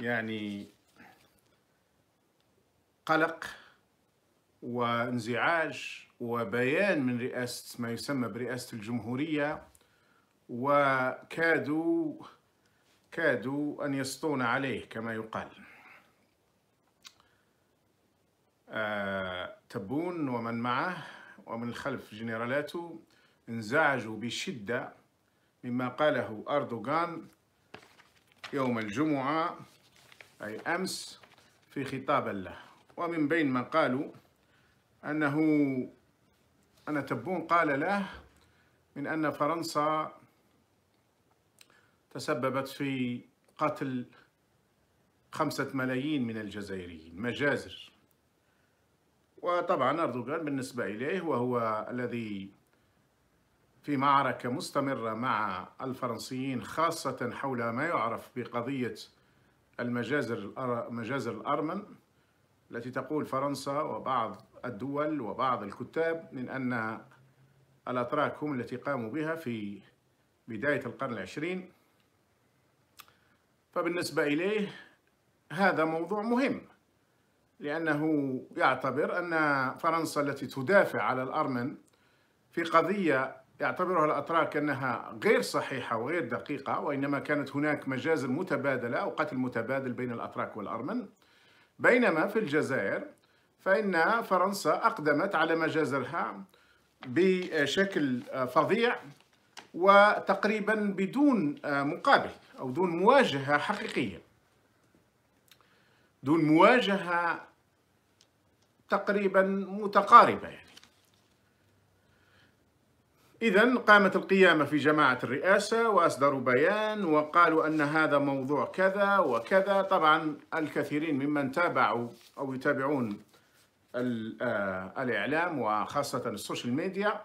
يعني قلق وانزعاج وبيان من رئاسة ما يسمى برئاسة الجمهورية وكادوا كادوا أن يسطون عليه كما يقال. آه، تبون ومن معه ومن الخلف جنرالاته انزعجوا بشدة مما قاله أردوغان يوم الجمعة أي أمس في خطاب له. ومن بين ما قالوا أنه أن تبون قال له من أن فرنسا تسببت في قتل خمسة ملايين من الجزائريين مجازر. وطبعا أردوغان بالنسبة إليه وهو الذي في معركة مستمرة مع الفرنسيين خاصة حول ما يعرف بقضية المجازر مجازر الأرمن التي تقول فرنسا وبعض الدول وبعض الكتاب من أن الأتراك هم التي قاموا بها في بداية القرن العشرين. فبالنسبة إليه هذا موضوع مهم لأنه يعتبر أن فرنسا التي تدافع على الأرمن في قضية يعتبرها الأتراك أنها غير صحيحة وغير دقيقة وإنما كانت هناك مجازر متبادلة أو قتل متبادل بين الأتراك والأرمن. بينما في الجزائر فإن فرنسا أقدمت على مجازرها بشكل فظيع وتقريبا بدون مقابل أو دون مواجهة حقيقية. دون مواجهة تقريبا متقاربة يعني. إذا قامت القيامة في جماعة الرئاسة وأصدروا بيان وقالوا أن هذا موضوع كذا وكذا. طبعا الكثيرين ممن تابعوا أو يتابعون آه، الإعلام وخاصة ال social media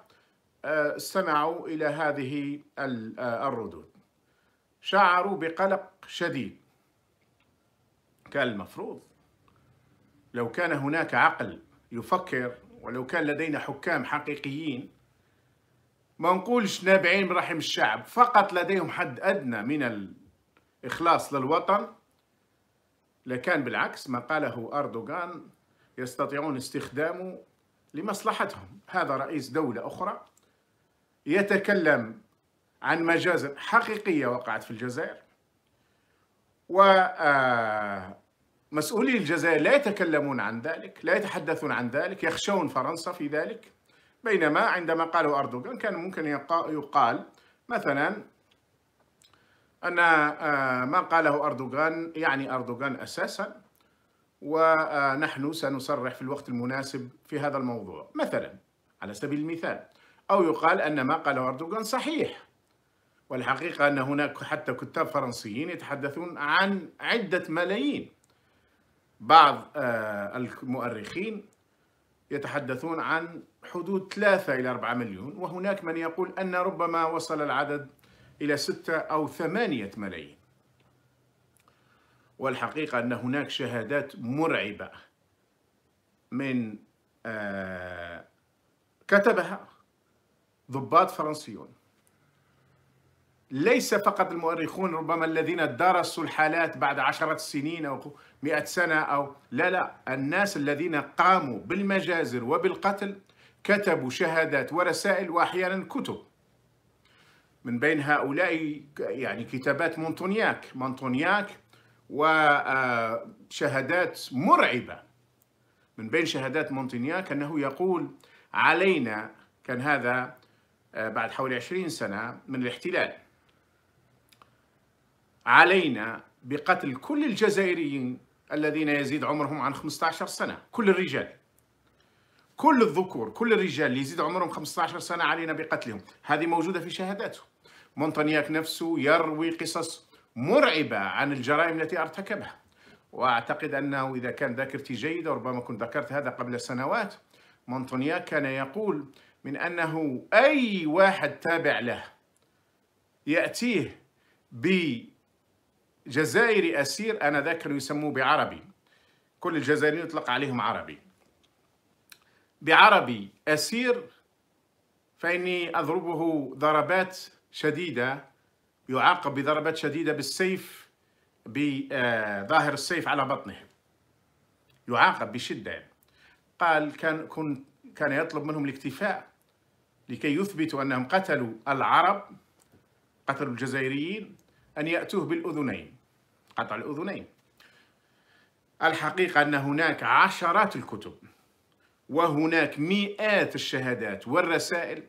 آه، استمعوا إلى هذه آه، الردود. شعروا بقلق شديد. كان المفروض لو كان هناك عقل يفكر ولو كان لدينا حكام حقيقيين ما نقولش نابعين برحم الشعب فقط لديهم حد أدنى من الإخلاص للوطن. لكان بالعكس ما قاله أردوغان يستطيعون استخدامه لمصلحتهم. هذا رئيس دولة أخرى يتكلم عن مجازر حقيقية وقعت في الجزائر. ومسؤولي آه، الجزائر لا يتكلمون عن ذلك لا يتحدثون عن ذلك يخشون فرنسا في ذلك. بينما عندما قالوا أردوغان كان ممكن يقال مثلا أن آه، ما قاله أردوغان يعني أردوغان أساسا ونحن سنصرح في الوقت المناسب في هذا الموضوع. مثلا على سبيل المثال أو يقال أن ما قاله أردوغان صحيح والحقيقة أن هناك حتى كتاب فرنسيين يتحدثون عن عدة ملايين. بعض آه، المؤرخين يتحدثون عن حدود ثلاثة إلى أربعة مليون وهناك من يقول أن ربما وصل العدد إلى ستة أو ثمانية ملايين. والحقيقة أن هناك شهادات مرعبة من آه كتبها ضباط فرنسيون. ليس فقط المؤرخون ربما الذين درسوا الحالات بعد عشرة سنين أو مئة سنة أو لا لا الناس الذين قاموا بالمجازر وبالقتل كتبوا شهادات ورسائل وأحيانا كتب. من بين هؤلاء يعني كتابات مونتونياك مونتونياك وشهادات مرعبة. من بين شهادات مونتونياك أنه يقول علينا كان هذا آه، بعد حوالي عشرين سنة من الاحتلال. علينا بقتل كل الجزائريين الذين يزيد عمرهم عن 15 سنة كل الرجال. كل الذكور كل الرجال اللي يزيد عمرهم 15 سنة علينا بقتلهم. هذه موجودة في شهاداته. مونتانياك نفسه يروي قصص مرعبة عن الجرائم التي ارتكبها. وأعتقد أنه إذا كان ذاكرتي جيدة وربما كنت ذكرت هذا قبل سنوات مونتانياك كان يقول من أنه أي واحد تابع له يأتيه بجزائري أسير أنا ذاكر يسموه بعربي. كل الجزائريين يطلق عليهم عربي. بعربي أسير فإني أضربه ضربات شديدة يعاقب بضربات شديدة بالسيف بظاهر السيف على بطنه. يعاقب بشدة. قال كان كان يطلب منهم الاكتفاء لكي يثبتوا أنهم قتلوا العرب قتلوا الجزائريين أن يأتوه بالأذنين. قطع الأذنين. الحقيقة أن هناك عشرات الكتب وهناك مئات الشهادات والرسائل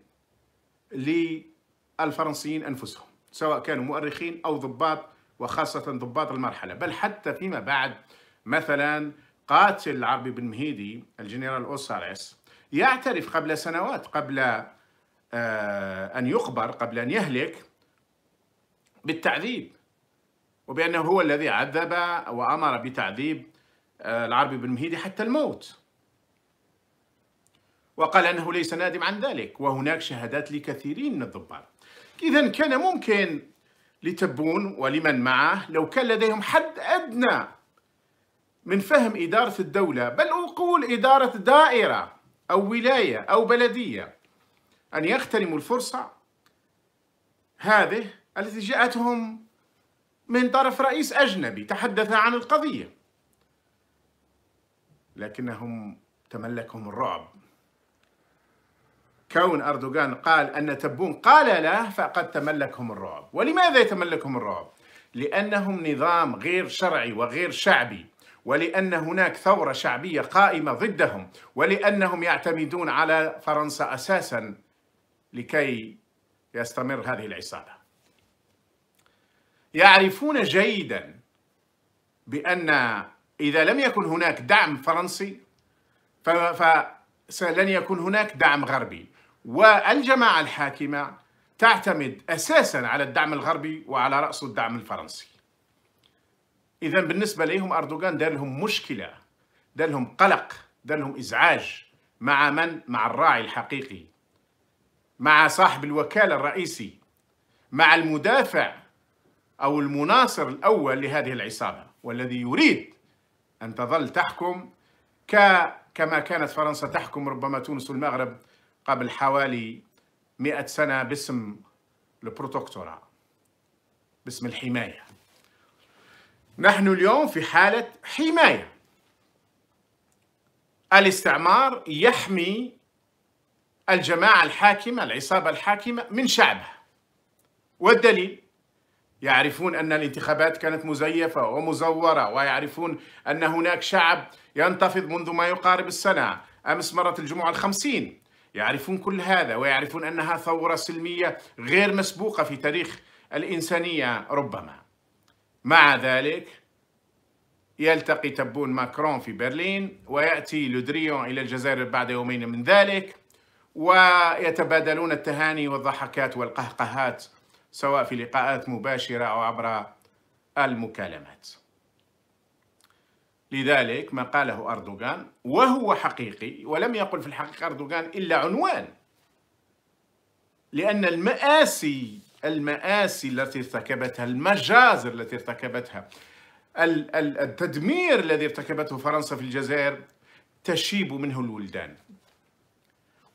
للفرنسيين أنفسهم سواء كانوا مؤرخين أو ضباط وخاصة ضباط المرحلة. بل حتى فيما بعد مثلا قاتل العربي بن مهيدي الجنرال أوساريس يعترف قبل سنوات قبل آه، أن يقبر قبل أن يهلك بالتعذيب. وبأنه هو الذي عذب وأمر بتعذيب آه، العربي بن مهيدي حتى الموت. وقال أنه ليس نادم عن ذلك وهناك شهادات لكثيرين من الضباط. إذا كان ممكن لتبون ولمن معه لو كان لديهم حد أدنى من فهم إدارة الدولة بل أقول إدارة دائرة أو ولاية أو بلدية أن يغتنموا الفرصة هذه التي جاءتهم من طرف رئيس أجنبي تحدث عن القضية. لكنهم تملكهم الرعب. كون أردوغان قال أن تبون قال له فقد تملكهم الرعب. ولماذا يتملكهم الرعب؟ لأنهم نظام غير شرعي وغير شعبي ولأن هناك ثورة شعبية قائمة ضدهم ولأنهم يعتمدون على فرنسا أساسا لكي يستمر هذه العصابة. يعرفون جيدا بأن إذا لم يكن هناك دعم فرنسي فلن يكون هناك دعم غربي والجماعة الحاكمة تعتمد أساسا على الدعم الغربي وعلى رأسه الدعم الفرنسي إذا بالنسبة لهم أردوغان دار لهم مشكلة دار لهم قلق دار لهم إزعاج مع من؟ مع الراعي الحقيقي مع صاحب الوكالة الرئيسي مع المدافع أو المناصر الأول لهذه العصابة والذي يريد أن تظل تحكم كما كانت فرنسا تحكم ربما تونس والمغرب قبل حوالي مئة سنة باسم البروتوكتورا باسم الحماية. نحن اليوم في حالة حماية. الاستعمار يحمي الجماعة الحاكمة العصابة الحاكمة من شعبها. والدليل؟ يعرفون أن الانتخابات كانت مزيفة ومزورة ويعرفون أن هناك شعب ينتفض منذ ما يقارب السنة. أمس مرت الجمعة الخمسين. يعرفون كل هذا ويعرفون أنها ثورة سلمية غير مسبوقة في تاريخ الإنسانية ربما. مع ذلك يلتقي تبون ماكرون في برلين ويأتي لودريون إلى الجزائر بعد يومين من ذلك ويتبادلون التهاني والضحكات والقهقهات سواء في لقاءات مباشرة أو عبر المكالمات. لذلك ما قاله أردوغان وهو حقيقي ولم يقل في الحقيقة أردوغان إلا عنوان. لأن المآسي المآسي التي ارتكبتها المجازر التي ارتكبتها التدمير الذي ارتكبته فرنسا في الجزائر تشيب منه الولدان.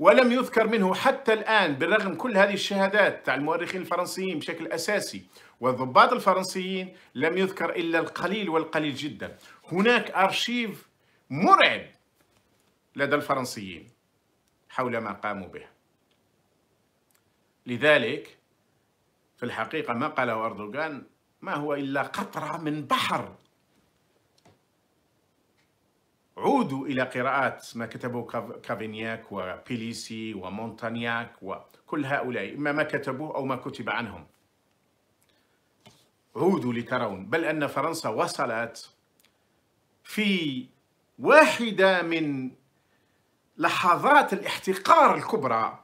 ولم يذكر منه حتى الآن بالرغم كل هذه الشهادات تاع المؤرخين الفرنسيين بشكل أساسي والضباط الفرنسيين لم يذكر إلا القليل والقليل جدا. هناك أرشيف مرعب لدى الفرنسيين حول ما قاموا به. لذلك في الحقيقة ما قاله أردوغان ما هو إلا قطرة من بحر. عودوا إلى قراءات ما كتبه كافينياك وبيليسي ومونتانياك وكل هؤلاء إما ما كتبوه أو ما كتب عنهم. عودوا لترون بل أن فرنسا وصلت في واحدة من لحظات الاحتقار الكبرى.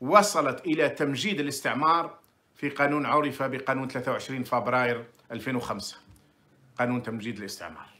وصلت إلى تمجيد الاستعمار في قانون عرف بقانون 23 فبراير 2005 قانون تمجيد الاستعمار.